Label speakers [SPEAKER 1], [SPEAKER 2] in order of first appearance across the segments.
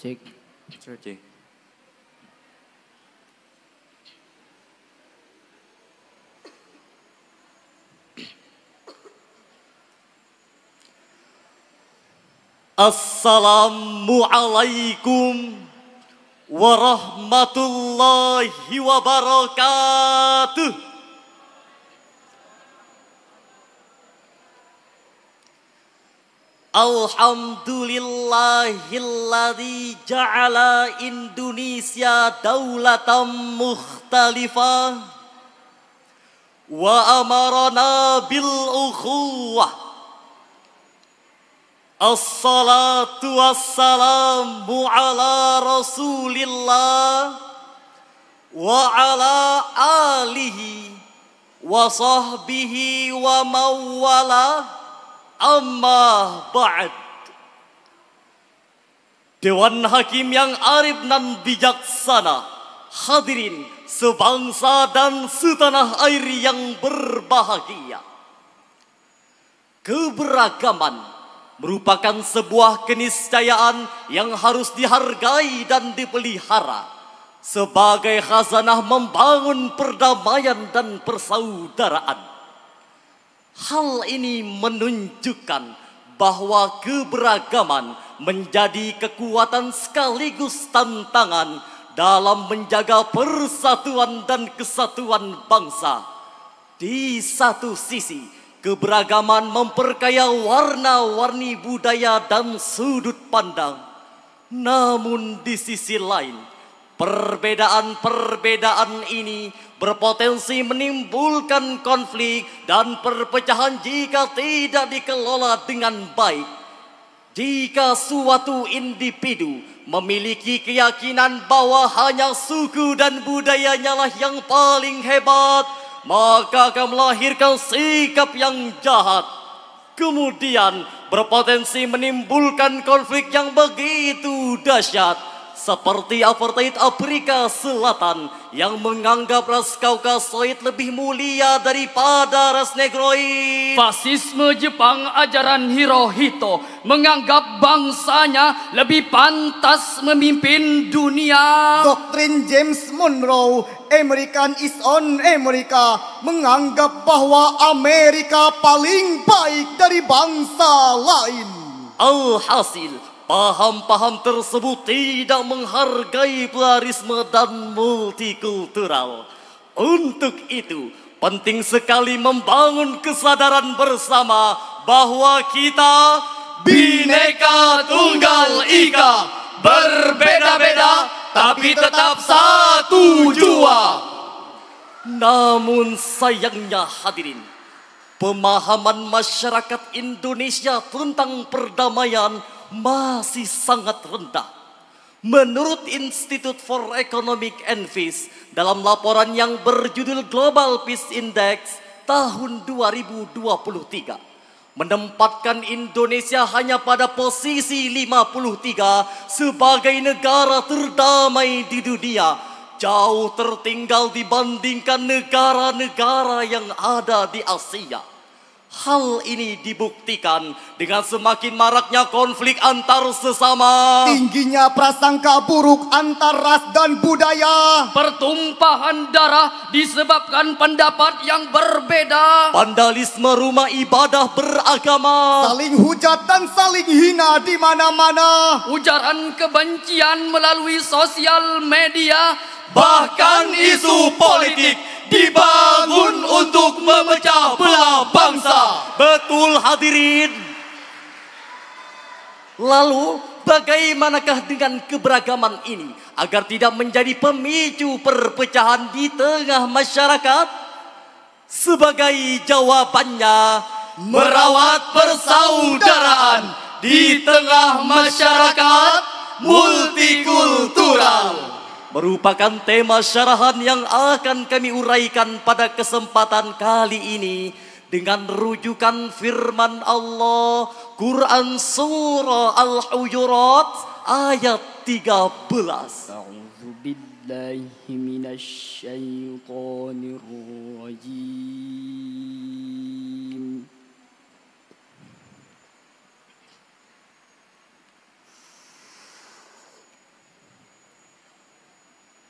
[SPEAKER 1] Cek.
[SPEAKER 2] Cek. Assalamualaikum warahmatullahi wabarakatuh. Alhamdulillahilladzi ja'ala Indonesia daulatan mukhtalifah. Wa amarana bil ukhuwah. Assalatu wassalamu ala rasulillah wa ala alihi wa sahbihi wa mawalah Amma ba'd. Dewan Hakim yang arif dan bijaksana, hadirin sebangsa dan setanah air yang berbahagia. Keberagaman merupakan sebuah keniscayaan yang harus dihargai dan dipelihara sebagai khazanah membangun perdamaian dan persaudaraan. Hal ini menunjukkan bahwa keberagaman menjadi kekuatan sekaligus tantangan dalam menjaga persatuan dan kesatuan bangsa. Di satu sisi, keberagaman memperkaya warna-warni budaya dan sudut pandang. Namun di sisi lain, Perbedaan-perbedaan ini berpotensi menimbulkan konflik dan perpecahan jika tidak dikelola dengan baik. Jika suatu individu memiliki keyakinan bahwa hanya suku dan budayanya lah yang paling hebat, maka akan melahirkan sikap yang jahat. Kemudian berpotensi menimbulkan konflik yang begitu dahsyat seperti apartheid Afrika Selatan yang menganggap ras Kaukasoid lebih mulia daripada ras Negroid.
[SPEAKER 1] Fasisme Jepang ajaran Hirohito menganggap bangsanya lebih pantas memimpin dunia.
[SPEAKER 3] Doktrin James Monroe, American is on America, menganggap bahwa Amerika paling baik dari bangsa lain.
[SPEAKER 2] Alhasil, Paham-paham tersebut tidak menghargai pluralisme dan multikultural. Untuk itu, penting sekali membangun kesadaran bersama bahwa kita bineka tunggal ika, berbeda-beda tapi tetap satu jua. Namun sayangnya hadirin, pemahaman masyarakat Indonesia tentang perdamaian masih sangat rendah. Menurut Institute for Economic and Peace dalam laporan yang berjudul Global Peace Index tahun 2023 menempatkan Indonesia hanya pada posisi 53 sebagai negara terdamai di dunia jauh tertinggal dibandingkan negara-negara yang ada di Asia. Hal ini dibuktikan dengan semakin maraknya konflik antar sesama.
[SPEAKER 3] Tingginya prasangka buruk antar ras dan budaya.
[SPEAKER 1] Pertumpahan darah disebabkan pendapat yang berbeda.
[SPEAKER 2] Vandalisme rumah ibadah beragama.
[SPEAKER 3] Saling hujat dan saling hina di mana-mana.
[SPEAKER 1] Ujaran kebencian melalui sosial media.
[SPEAKER 2] Bahkan isu politik dibangun untuk memecah belah bangsa. Betul hadirin. Lalu bagaimanakah dengan keberagaman ini agar tidak menjadi pemicu perpecahan di tengah masyarakat? Sebagai jawabannya, merawat persaudaraan di tengah masyarakat multikultural merupakan tema syarahan yang akan kami uraikan pada kesempatan kali ini dengan rujukan firman Allah Quran surah Al-Hujurat ayat 13. A'udzu billahi.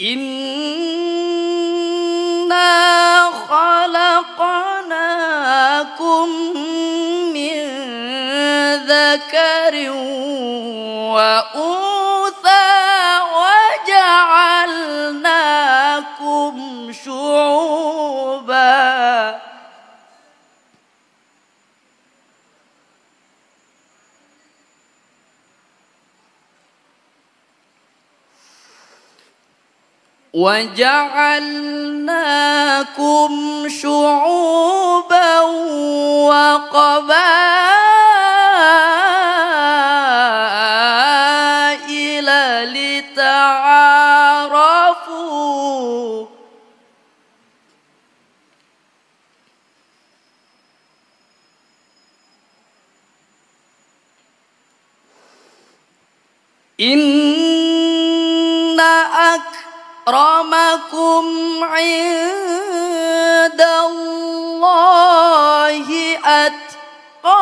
[SPEAKER 1] إنا خلقناكم من ذكر وأنثى وجعلناكم شعوبا وجعلناكم شعوبا وقبائل أكرمكم عند الله أتقاكم.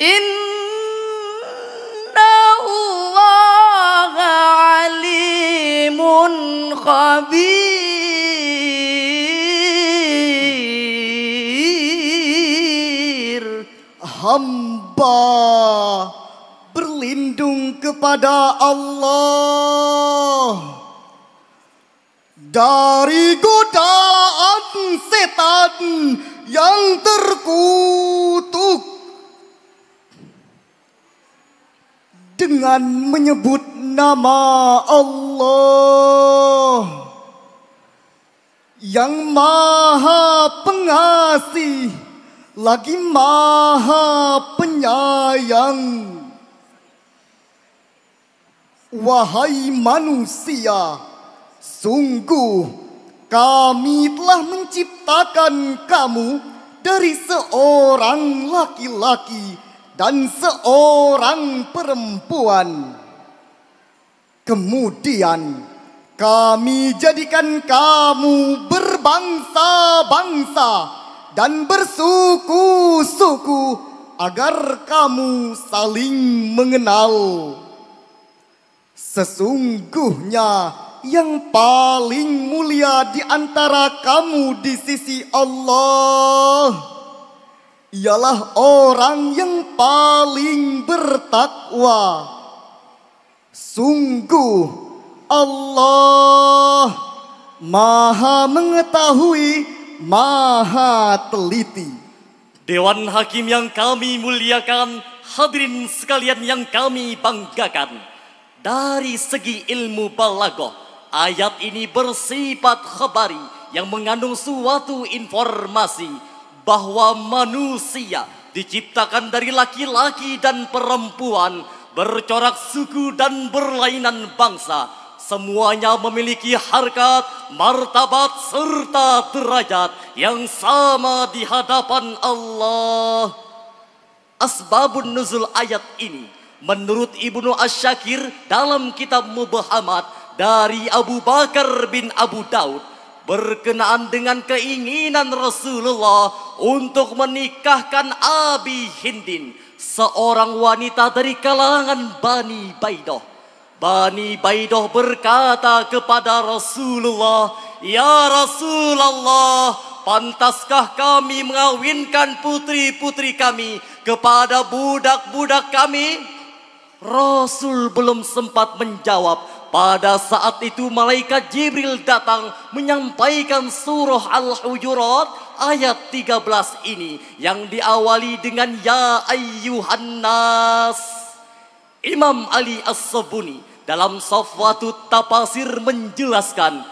[SPEAKER 1] إن الله عليم خبير.
[SPEAKER 3] Kepada Allah. Dari godaan setan yang terkutuk. Dengan menyebut nama Allah. Yang maha pengasih lagi maha penyayang. Wahai manusia, sungguh kami telah menciptakan kamu dari seorang laki-laki dan seorang perempuan. Kemudian kami jadikan kamu berbangsa-bangsa dan bersuku-suku agar kamu saling mengenal. Sesungguhnya yang paling mulia di antara kamu di sisi Allah ialah orang yang paling bertakwa. Sungguh Allah Maha mengetahui, Maha teliti.
[SPEAKER 2] Dewan Hakim yang kami muliakan, hadirin sekalian yang kami banggakan. Dari segi ilmu balagoh, ayat ini bersifat khabari yang mengandung suatu informasi bahwa manusia diciptakan dari laki-laki dan perempuan, bercorak suku dan berlainan bangsa. Semuanya memiliki harkat, martabat, serta derajat yang sama di hadapan Allah. Asbabun nuzul ayat ini menurut Ibnu Asyakir dalam kitab Mubahamat dari Abu Bakar bin Abu Daud berkenaan dengan keinginan Rasulullah untuk menikahkan Abi Hindin seorang wanita dari kalangan Bani Baidoh. Bani Baidoh berkata kepada Rasulullah, Ya Rasulullah, pantaskah kami mengawinkan putri-putri kami kepada budak-budak kami? Rasul belum sempat menjawab. Pada saat itu malaikat Jibril datang menyampaikan surah Al-Hujurat ayat 13 ini yang diawali dengan Ya ayyuhan nas. Imam Ali As-Sabuni dalam Safwatut Tapasir menjelaskan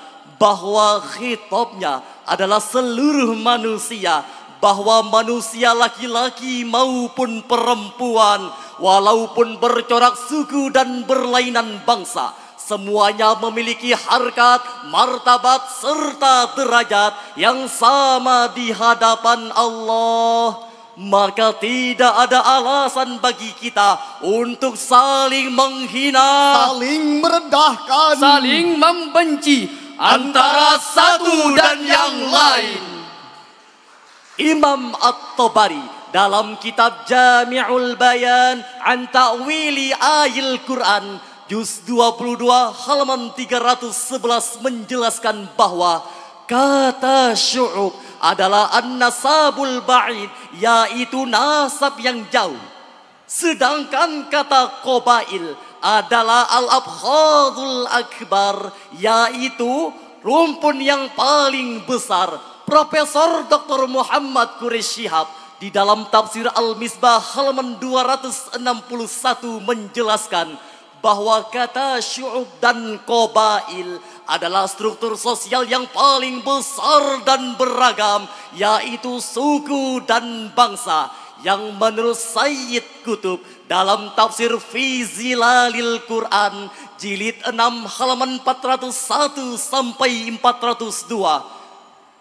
[SPEAKER 2] bahwa khitabnya adalah seluruh manusia bahwa manusia laki-laki maupun perempuan walaupun bercorak suku dan berlainan bangsa semuanya memiliki harkat, martabat serta derajat yang sama di hadapan Allah. Maka tidak ada alasan bagi kita untuk saling menghina,
[SPEAKER 3] Saling merendahkan.
[SPEAKER 1] saling membenci
[SPEAKER 2] antara satu dan yang lain. Imam At-Tabari dalam kitab Jami'ul Bayan an Ta'wili Ayil Quran Juz 22 halaman 311 menjelaskan bahwa kata syu'ub adalah an-nasabul ba'id yaitu nasab yang jauh. Sedangkan kata qabail adalah al-abkhadul akbar yaitu rumpun yang paling besar. Profesor Dr. Muhammad Quraish Shihab di dalam tafsir Al-Misbah halaman 261 menjelaskan bahwa kata syu'ub dan qabail adalah struktur sosial yang paling besar dan beragam yaitu suku dan bangsa yang menurut Sayyid Kutub dalam tafsir fi zilalil Quran jilid 6 halaman 401 sampai 402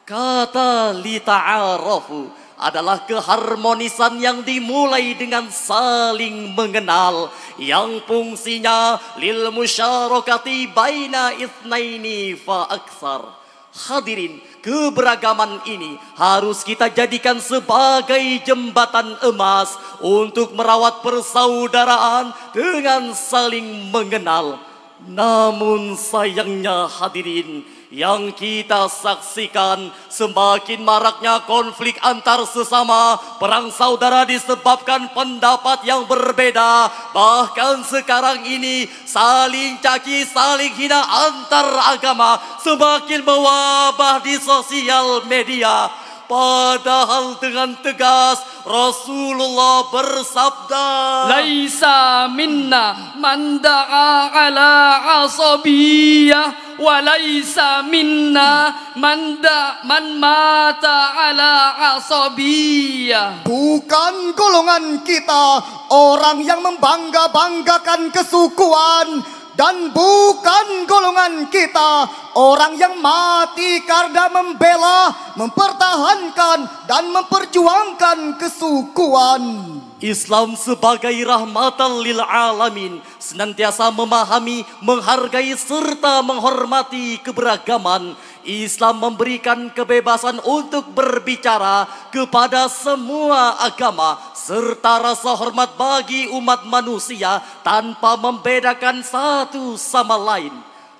[SPEAKER 2] kata li ta'arafu adalah keharmonisan yang dimulai dengan saling mengenal yang fungsinya lil musyarakati baina itsnaini fa aksar. Hadirin, keberagaman ini harus kita jadikan sebagai jembatan emas untuk merawat persaudaraan dengan saling mengenal. Namun sayangnya hadirin, yang kita saksikan semakin maraknya konflik antar sesama perang saudara disebabkan pendapat yang berbeda. Bahkan sekarang ini saling caci saling hina antar agama semakin mewabah di sosial media padahal dengan tegas Rasulullah bersabda
[SPEAKER 1] Laisa minna man da'a ala asabiyah wa laisa minna man da man mata ala asabiyah.
[SPEAKER 3] Bukan golongan kita orang yang membangga-banggakan kesukuan dan bukan golongan kita orang yang mati karena membela, mempertahankan dan memperjuangkan kesukuan.
[SPEAKER 2] Islam sebagai rahmatan lil alamin senantiasa memahami, menghargai serta menghormati keberagaman. Islam memberikan kebebasan untuk berbicara kepada semua agama serta rasa hormat bagi umat manusia tanpa membedakan satu sama lain.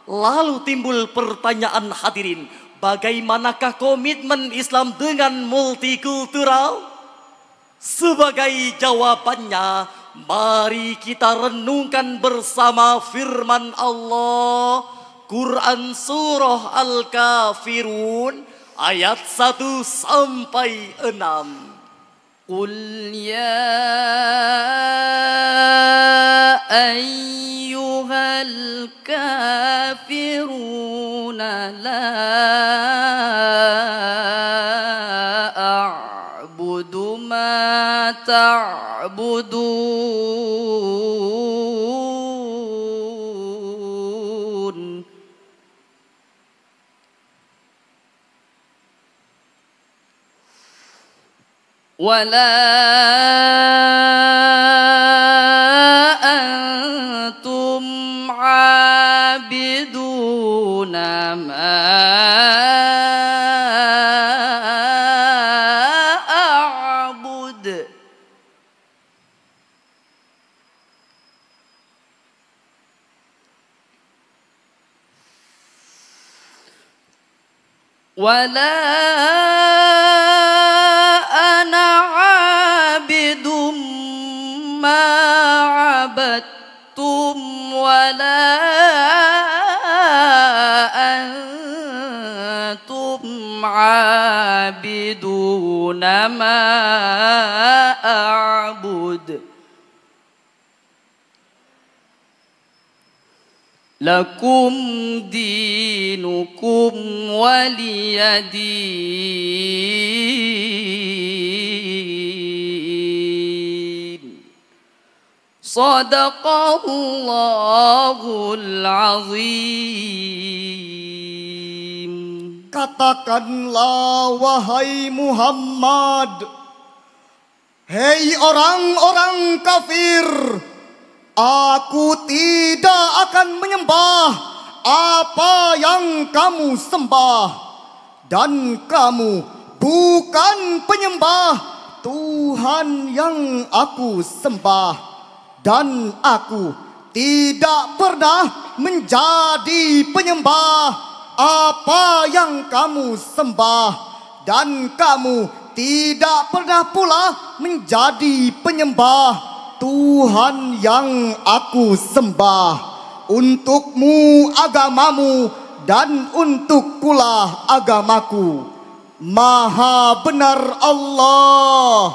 [SPEAKER 2] Lalu timbul pertanyaan hadirin, bagaimanakah komitmen Islam dengan multikultural? Sebagai jawabannya, mari kita renungkan bersama firman Allah. Quran Surah Al-Kafirun ayat 1 sampai 6.
[SPEAKER 1] قل يا أيها الكافرون لا أعبد ما تعبدون ولا أنتم عابدون ما أعبد. ولا عابدون ما أعبد. لكم دينكم ولي دين. صدق الله العظيم.
[SPEAKER 3] Katakanlah wahai Muhammad Hei orang-orang kafir Aku tidak akan menyembah apa yang kamu sembah. Dan kamu bukan penyembah Tuhan yang aku sembah. Dan aku tidak pernah menjadi penyembah apa yang kamu sembah dan kamu tidak pernah pula menjadi penyembah Tuhan yang aku sembah untukmu agamamu dan untuk pula agamaku Maha benar Allah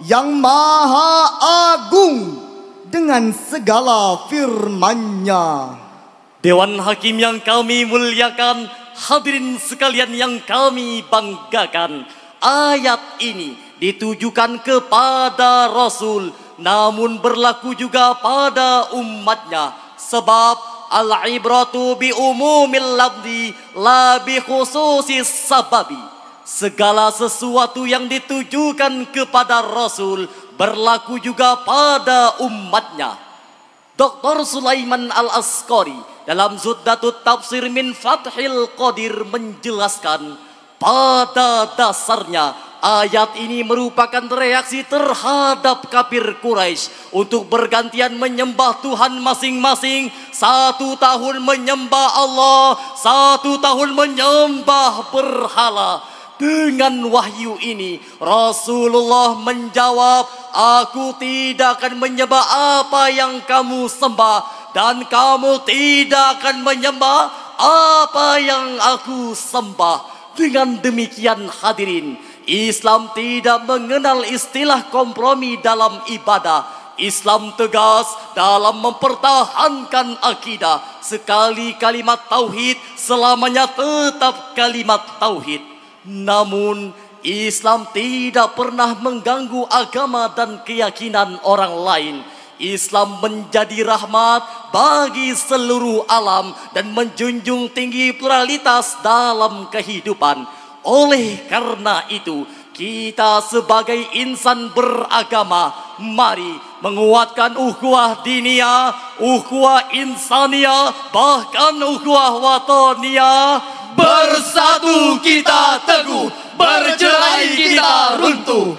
[SPEAKER 3] yang maha agung dengan segala firman-Nya.
[SPEAKER 2] Dewan Hakim yang kami muliakan, hadirin sekalian yang kami banggakan. Ayat ini ditujukan kepada Rasul, namun berlaku juga pada umatnya. Sebab al-ibratu bi umumil labdi la bi khususis sababi. Segala sesuatu yang ditujukan kepada Rasul berlaku juga pada umatnya. Dr. Sulaiman Al-Asqari dalam Zuddatut Tafsir min Fathil Qadir menjelaskan pada dasarnya ayat ini merupakan reaksi terhadap kafir Quraisy untuk bergantian menyembah Tuhan masing-masing satu tahun menyembah Allah satu tahun menyembah berhala dengan wahyu ini Rasulullah menjawab aku tidak akan menyembah apa yang kamu sembah dan kamu tidak akan menyembah apa yang aku sembah. Dengan demikian hadirin, Islam tidak mengenal istilah kompromi dalam ibadah. Islam tegas dalam mempertahankan akidah. Sekali kalimat tauhid, selamanya tetap kalimat tauhid. Namun, Islam tidak pernah mengganggu agama dan keyakinan orang lain. Islam menjadi rahmat bagi seluruh alam dan menjunjung tinggi pluralitas dalam kehidupan. Oleh karena itu, kita sebagai insan beragama, mari menguatkan ukhuwah dinia, ukhuwah insania, bahkan ukhuwah watonia.
[SPEAKER 4] Bersatu kita teguh, bercerai kita runtuh.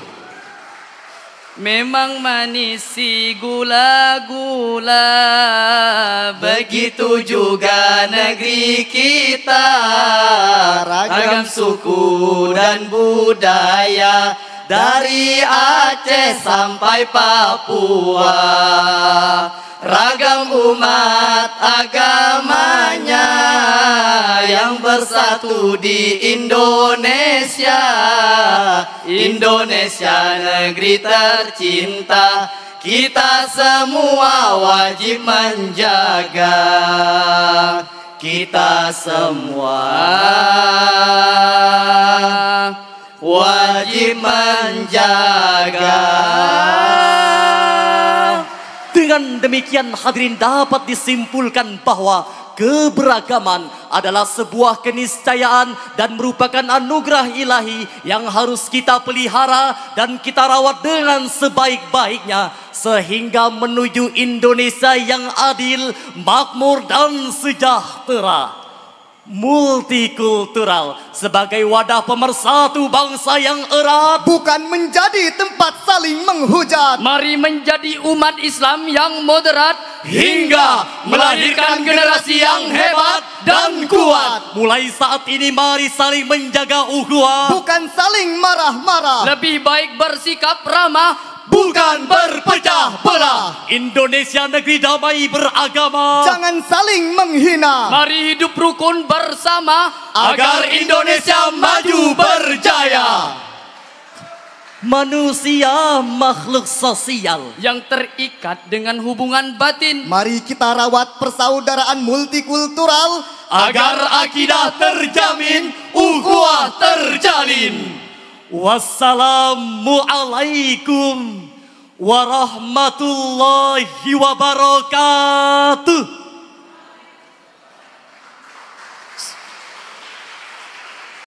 [SPEAKER 1] Memang manis gula-gula Begitu juga negeri kita Ragam suku dan budaya Dari Aceh sampai Papua Ragam umat agamanya yang bersatu di Indonesia. Indonesia negeri tercinta Kita semua wajib menjaga. Kita semua wajib menjaga
[SPEAKER 2] Dengan demikian hadirin dapat disimpulkan bahwa keberagaman adalah sebuah keniscayaan dan merupakan anugerah ilahi yang harus kita pelihara dan kita rawat dengan sebaik-baiknya sehingga menuju Indonesia yang adil, makmur dan sejahtera multikultural sebagai wadah pemersatu bangsa yang erat.
[SPEAKER 3] Bukan menjadi tempat saling menghujat.
[SPEAKER 1] Mari menjadi umat Islam yang moderat
[SPEAKER 4] hingga melahirkan generasi yang hebat dan kuat.
[SPEAKER 2] mulai saat ini mari saling menjaga ukhuwah.
[SPEAKER 3] Bukan saling marah-marah.
[SPEAKER 1] Lebih baik bersikap ramah
[SPEAKER 4] bukan berpecah belah.
[SPEAKER 2] Indonesia negeri damai beragama.
[SPEAKER 3] Jangan saling menghina.
[SPEAKER 1] Mari hidup rukun bersama
[SPEAKER 4] Agar Indonesia maju berjaya.
[SPEAKER 2] Manusia makhluk sosial.
[SPEAKER 1] yang terikat dengan hubungan batin.
[SPEAKER 3] Mari kita rawat persaudaraan multikultural.
[SPEAKER 4] Agar akidah terjamin, ukhuwah terjalin.
[SPEAKER 2] Wassalamualaikum warahmatullahi wabarakatuh.